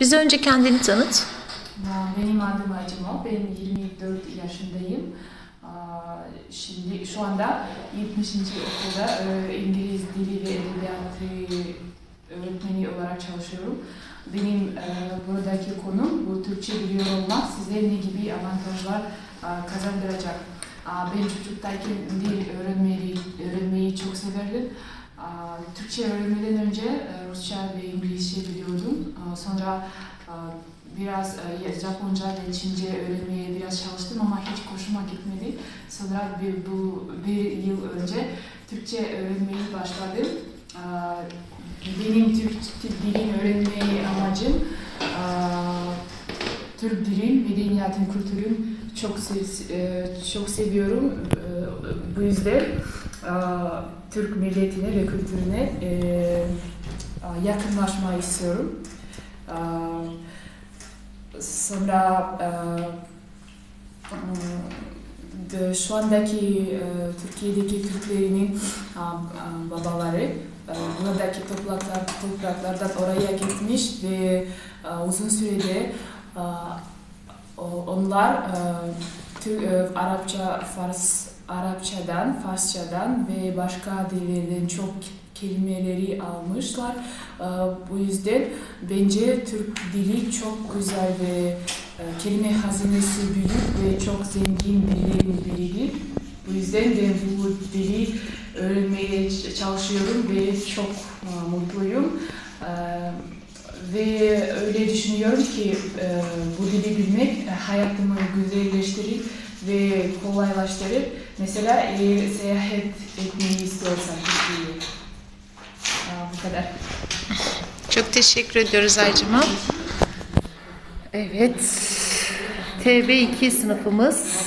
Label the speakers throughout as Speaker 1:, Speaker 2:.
Speaker 1: Bize önce kendini tanıt.
Speaker 2: Benim adım Acıma. Ben 24 yaşındayım. Şimdi şu anda 70. okulda e, İngiliz dili ve edebiyatı öğretmeni olarak çalışıyorum. Benim e, buradaki konum bu Türkçe biliyor olmak size ne gibi avantajlar e, kazandıracak. Ben çocuktayken dil öğrenmeyi, öğrenmeyi çok severdim. Türkçe öğrenmeden önce Rusça ve İngilizce biliyordum. Sonra e, biraz e, Japonca ve Çince öğrenmeye biraz çalıştım ama hiç hoşuma gitmedi. Sonra bir, bu bir yıl önce Türkçe öğrenmeyi başladım. Aa, Benim Türk dilin öğrenmeyi amacım Türk dilin, medeniyatın, kültürün çok e, çok seviyorum. E, Bu yüzden Türk milletine ve kültürüne e, yakınlaşmayı istiyorum. Aa, Sonra e, de- şu andaki e, Türkiye'deki a, babaları. Buradaki topraklar, topraklardan oraya gitmiş ve uzun sürede onlar Tür- e, Arapça, Fars, Arapçadan, Farsçadan ve başka dillerden çok kelimeleri almışlar. E, Bu yüzden bence Türk dili çok güzel ve e, kelime hazinesi büyük ve çok zengin dillerin biridir. Bu yüzden ben bu dili öğrenmeye çalışıyorum ve çok e, mutluyum. E, Ve öyle düşünüyorum ki e, bu dili bilmek hayatımı güzelleştirir ve kolaylaştırır. Mesela eğer seyahat etmeyi. E, Bu kadar.
Speaker 1: Çok teşekkür ediyoruz Aycım'a. Evet. TB2 sınıfımız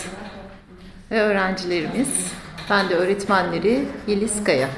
Speaker 1: ve öğrencilerimiz. Ben de öğretmenleri Yeliz Kaya.